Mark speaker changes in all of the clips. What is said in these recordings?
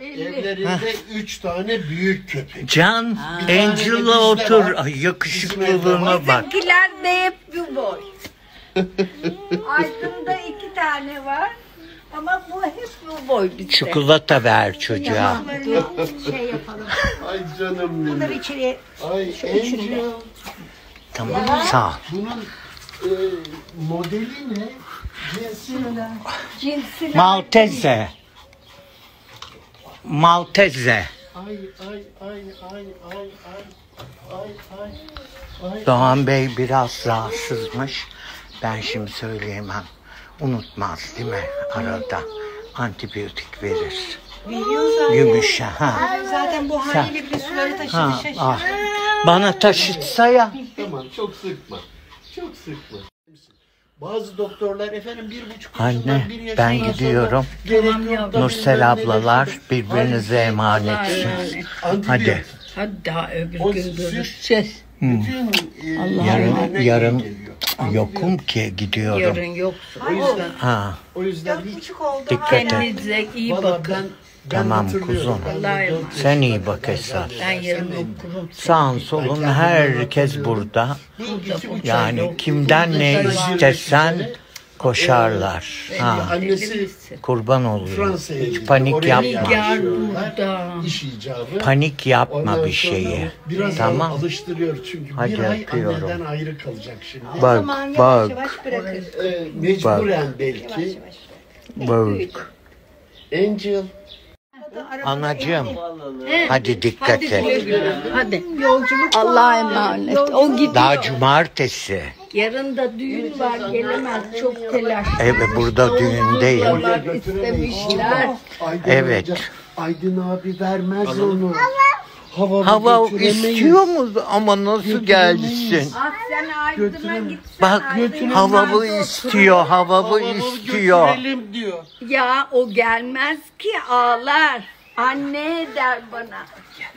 Speaker 1: Evlerinde üç tane büyük köpek.
Speaker 2: Can,
Speaker 1: bizde
Speaker 2: otur. Ay, yakışıklılığına bak.
Speaker 3: Bizimkiler de hep bu boy. Aydın'da iki tane var. Ama bu hep bu boy bizde.
Speaker 2: Çikolata ver çocuğa.
Speaker 3: Şey yapalım.
Speaker 1: Ay canım benim.
Speaker 3: Bunları içeriye
Speaker 1: Ay Angel.
Speaker 2: Tamam, sağ ol.
Speaker 1: Bunun e, modeli ne? Cinsi ne?
Speaker 3: cinsine
Speaker 2: Malteze.
Speaker 1: Ay, ay, ay, ay, ay, ay, ay, ay.
Speaker 2: Doğan Bey biraz rahatsızmış. Ben şimdi söyleyemem. Unutmaz değil mi arada? Antibiyotik verir. Veriyor ha.
Speaker 4: Zaten bu haliyle bile suları taşıdı
Speaker 2: ha, ah. Bana taşıtsa ya.
Speaker 1: Tamam çok sıkma. Çok sıkma. Bazı doktorlar efendim bir buçuk
Speaker 2: Anne,
Speaker 1: yaşından bir yaşından
Speaker 2: ben
Speaker 1: sonra
Speaker 2: gidiyorum.
Speaker 1: gerek yok da
Speaker 2: Nursel
Speaker 1: bilmem
Speaker 2: ablalar birbirinize emanetsiniz.
Speaker 1: e, antibiyotik.
Speaker 2: Hadi.
Speaker 3: Hadi daha öbür
Speaker 1: O
Speaker 3: gün
Speaker 1: süt-
Speaker 3: görüşeceğiz.
Speaker 1: Bütün e,
Speaker 2: Yarın, yarın
Speaker 1: geliyor.
Speaker 2: yokum ki gidiyorum.
Speaker 3: Yarın yoksun.
Speaker 1: O yüzden
Speaker 2: Ha,
Speaker 1: o yüzden
Speaker 4: Dört
Speaker 1: hiç
Speaker 4: buçuk oldu.
Speaker 2: dikkat et.
Speaker 3: Kendinize iyi
Speaker 1: Valla
Speaker 3: bakın.
Speaker 1: ben,
Speaker 2: Tamam kuzum. Sen iyi bak
Speaker 3: esas.
Speaker 2: Sağın solun herkes burada. Yani kimden ne istesen koşarlar. Ha. Kurban
Speaker 1: oluyor.
Speaker 2: Hiç panik yapma. Panik yapma bir
Speaker 1: şeye.
Speaker 2: Tamam.
Speaker 1: alıştırıyor çünkü bir ay yapıyorum. ayrı kalacak şimdi.
Speaker 2: Bak bak.
Speaker 1: Mecburen belki.
Speaker 2: Bak.
Speaker 1: Angel
Speaker 2: Anacığım hadi dikkat et.
Speaker 3: Hadi. Yolculuk Allah'a emanet. O gidiyor.
Speaker 2: Daha cumartesi.
Speaker 3: Yarın da düğün var gelemez. Çok telaş.
Speaker 2: Evet burada düğündeyim.
Speaker 3: İstemişler.
Speaker 1: Aydın
Speaker 2: Evet.
Speaker 1: Aydın abi vermez onu. Hava,
Speaker 2: Hava
Speaker 1: götüremeyiz.
Speaker 2: istiyor mu? Ama nasıl gelsin?
Speaker 3: Ah sen Aydın'a gitsen
Speaker 2: Bak
Speaker 3: Aydın
Speaker 2: havavı
Speaker 3: yollarda
Speaker 2: istiyor, havavı
Speaker 1: Hava
Speaker 2: istiyor.
Speaker 1: götürelim diyor.
Speaker 3: Ya o gelmez ki ağlar. Anne der bana.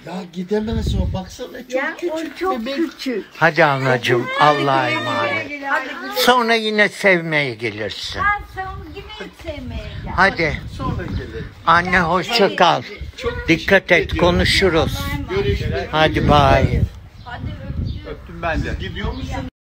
Speaker 1: Ya gidemez o baksana çok
Speaker 3: Ya
Speaker 1: küçük
Speaker 3: o çok
Speaker 1: bebek.
Speaker 3: küçük.
Speaker 2: Hadi anacığım Allah'a emanet.
Speaker 3: Hadi
Speaker 2: Sonra yine sevmeye gelirsin.
Speaker 3: Ben sana yine sevmeye gel.
Speaker 2: Hadi
Speaker 1: Sonra gelelim.
Speaker 2: anne hoşça kal. Dikkat et konuşuruz.
Speaker 1: Görüşürüz.
Speaker 2: Hadi bay.
Speaker 3: Hadi öptüm. Öptüm ben de.
Speaker 1: Siz gidiyor musun?